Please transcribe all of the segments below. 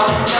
감사합니다.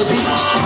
to be.